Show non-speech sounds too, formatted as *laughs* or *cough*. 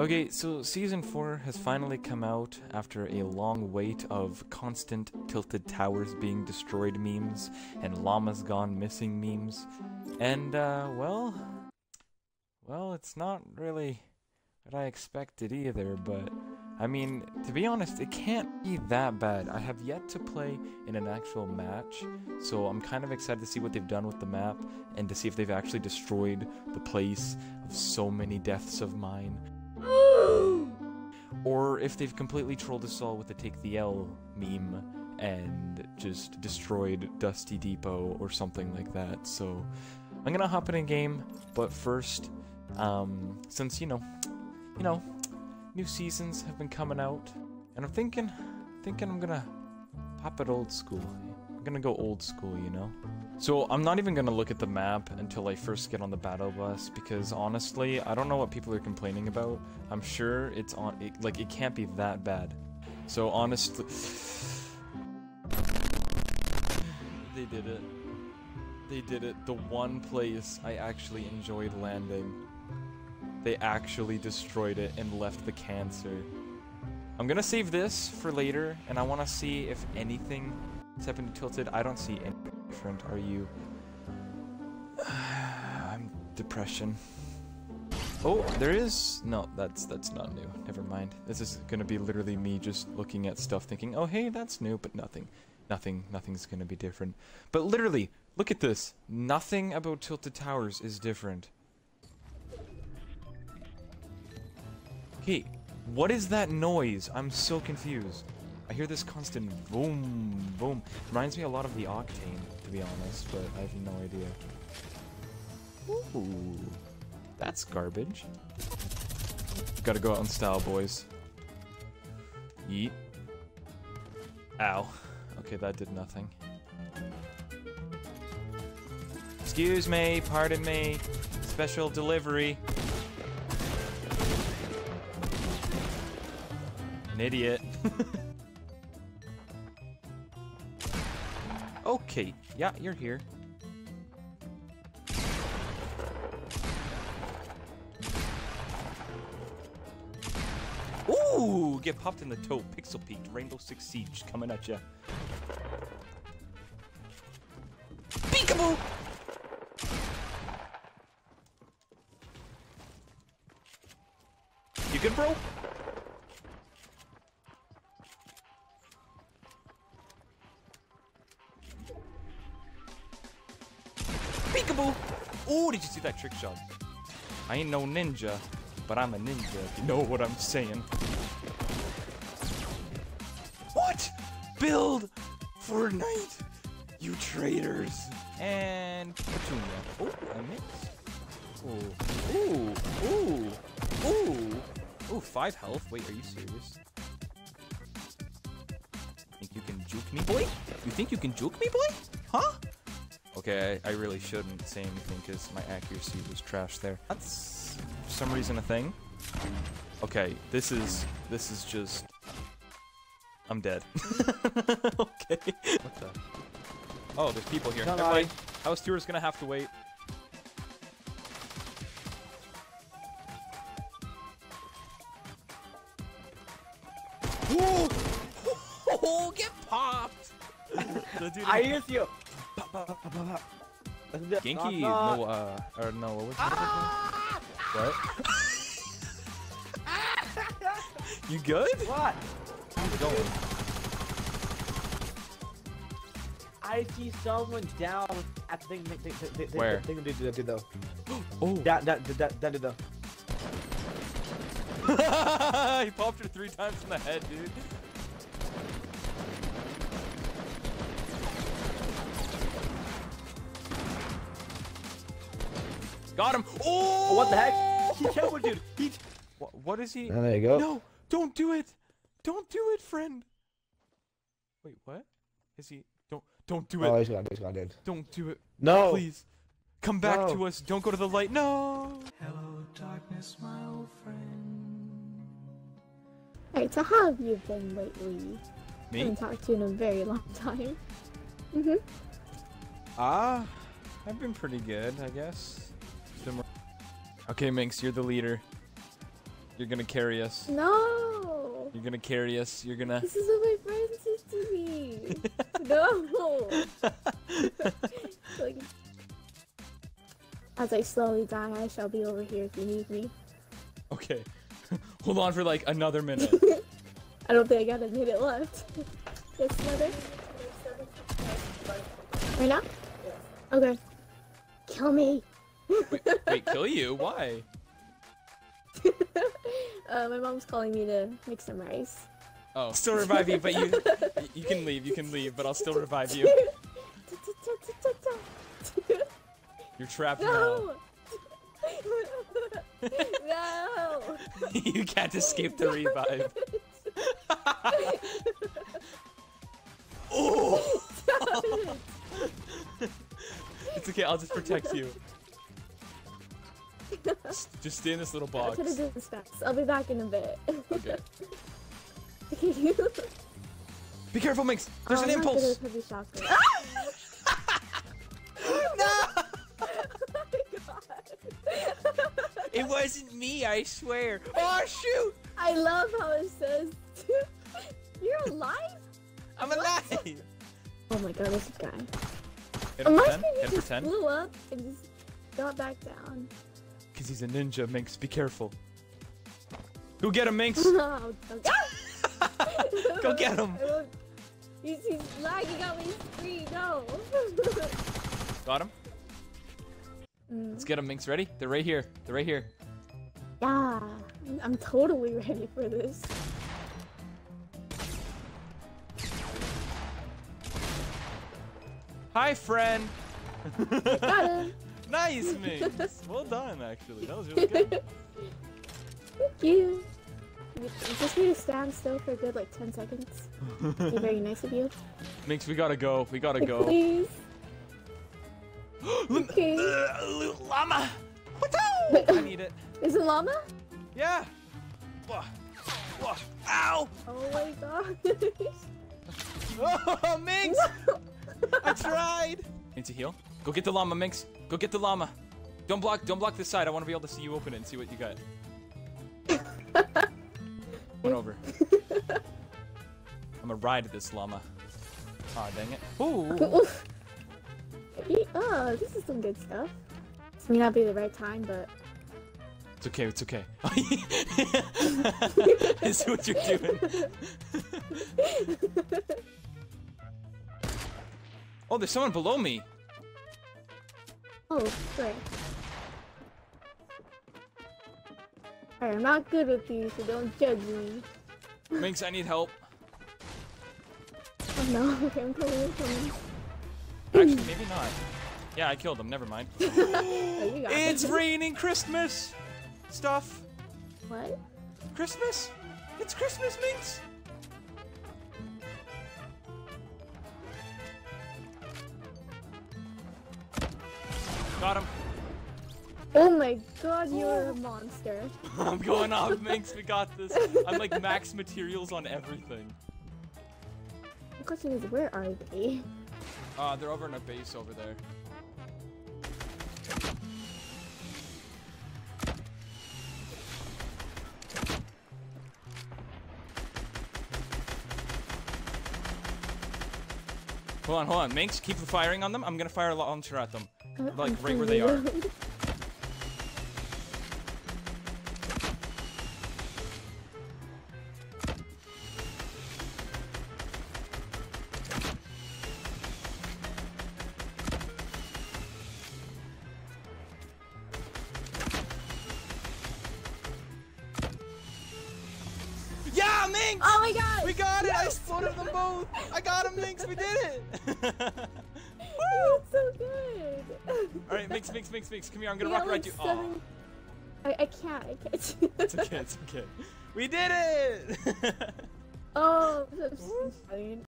Okay, so season 4 has finally come out after a long wait of constant tilted towers being destroyed memes and llamas gone missing memes. And, uh, well, well, it's not really what I expected either, but I mean, to be honest, it can't be that bad. I have yet to play in an actual match, so I'm kind of excited to see what they've done with the map and to see if they've actually destroyed the place of so many deaths of mine. Or if they've completely trolled us all with the Take the L meme and just destroyed Dusty Depot or something like that. So I'm gonna hop in a game, but first, um, since you know, you know, new seasons have been coming out, and I'm thinking, thinking I'm gonna pop it old school. Gonna go old school, you know. So I'm not even gonna look at the map until I first get on the battle bus because honestly, I don't know what people are complaining about. I'm sure it's on, it, like it can't be that bad. So honestly, *sighs* they did it. They did it. The one place I actually enjoyed landing. They actually destroyed it and left the cancer. I'm gonna save this for later, and I want to see if anything to Tilted. I don't see any different. Are you? *sighs* I'm depression. Oh, there is no. That's that's not new. Never mind. This is gonna be literally me just looking at stuff, thinking, "Oh, hey, that's new," but nothing, nothing, nothing's gonna be different. But literally, look at this. Nothing about Tilted Towers is different. Okay, what is that noise? I'm so confused. I hear this constant boom, boom. Reminds me a lot of the Octane, to be honest, but I have no idea. Ooh, that's garbage. Gotta go out in style, boys. Yeet. Ow. Okay, that did nothing. Excuse me, pardon me. Special delivery. An idiot. *laughs* okay, yeah, you're here. Ooh, get popped in the toe. Pixel peaked. Rainbow Six Siege coming at ya. Peekaboo! You good, bro? Did you see that trick shot? I ain't no ninja, but I'm a ninja, if you know what I'm saying. What? Build Fortnite, you traitors. And Petunia. Oh, I missed. Ooh, ooh, ooh, ooh. Ooh, five health. Wait, are you serious? Think you can juke me, boy? You think you can juke me, boy? Huh? Okay, I, I really shouldn't say anything because my accuracy was trash there. That's for some reason a thing. Okay, this is this is just I'm dead. *laughs* okay. What the? Oh, there's people here. Come Never on. mind. House tour's gonna have to wait. Ooh! *laughs* Oh, get popped! I use you. Pop, pop, pop, pop, pop. Let's do it. Genki, Knock, knock. no, uh, or no, what was it? Ah! What? *laughs* you good? What? How's it going? I see someone down at the thing. thing, thing, Where? Thing, thing, thing, thing, though. Oh. That, that, that, that, that, though. *laughs* he popped her three times in the head, dude. Got him. Oh! Oh, what the heck? He killed one dude. He. What, what is he? Oh, there you go. No, don't do it. Don't do it, friend. Wait, what? Is he? Don't, don't do it. Oh, he's gone. He's gone, dude. Don't do it. No. Please. Come back No. to us. Don't go to the light. No. Hello, darkness, my old friend. Alright, so how have you been lately? Me? I Me? haven't talked to you in a very long time. Mm-hmm. Ah, I've been pretty good, I guess. It's been more- Okay, Minks, you're the leader. You're gonna carry us. No! You're gonna carry us. You're gonna. This is what my friends used to me. *laughs* no! Like, as I slowly die, I shall be over here if you need me. Okay. *laughs* Hold on for like another minute. *laughs* I don't think I got a minute left. Yes, another. Right now? Okay. Kill me. Wait, wait, kill you? Why? *laughs* Uh, my mom's calling me to make some rice. Oh, still revive you, but you you can leave. You can leave, but I'll still revive you. You're trapped now. *laughs* No! no! *laughs* you can't escape the revive. oh! it's okay. I'll just protect you. Just, just stay in this little I box. could have done this fast. I'll be back in a bit. Okay. you. *laughs* Be careful, Minks. There's Oh, an I'm not good impulse. heavy shotgun. *laughs* No! oh my god. It wasn't me, I swear. Oh shoot! I love how it says *laughs* You're alive? I'm alive. Oh my god, this guy. Hit him my for 10. screen Hit just 10. blew up and just got back down. Because he's a ninja, Minks. Be careful. Go get him, Minks. *laughs* Okay. *laughs* Go get him. *laughs* He's, he's lagging out my screen, no. Got him. Mm, Let's get him, Minks. Ready? They're right here. They're right here. yeah, I'm totally ready for this. Hi, friend. Got him. Nice, *laughs* Minks. Well done, actually. That was really good. Thank you. You just need to stand still for a good like 10 seconds. Be very nice of you. Minks, we gotta go. We gotta go. Please. *gasps* Okay. Uh, llama. What's *laughs* I need it. Is it llama? Yeah. Wah. Wah. Ow. Oh my god. *laughs* Oh, Minks. I tried. Need to heal. Go get the llama, Minks. Go get the llama. Don't block. Don't block this side. I want to be able to see you open it and see what you got. *laughs* Went over. I'm gonna ride this llama. Aw, dang it. Ooh. *laughs* Oh, this is some good stuff. This may not be the right time, but It's okay. It's okay. *laughs* is what you're doing. oh, there's someone below me. Oh, great. I'm not good with these, so don't judge me. Minks, I need help. Oh no, *laughs* okay, I'm coming, I'm coming. Actually, maybe not. Yeah, I killed him. Never mind. *laughs* Oh, It's it. raining Christmas stuff. What? Christmas? It's Christmas, Minks. Got him. Oh my god, you're a monster. *laughs* I'm going off, Minks. We got this. I'm like max materials on everything. The question is, where are they? Uh, they're over in a base over there. Hold on, hold on. Minks, keep firing on them. I'm gonna fire a launcher at them. Like, I'm right where they are. Yeah, Minks! Oh my god! We got it! I exploded them both! I got him, Minks! We did it! *laughs* So good! Alright, mix, mix, mix, mix. come here. I'm gonna You rock got, ride you. I, I can't, I can't. *laughs* It's okay, it's okay. We did it! *laughs* oh, I'm so sorry.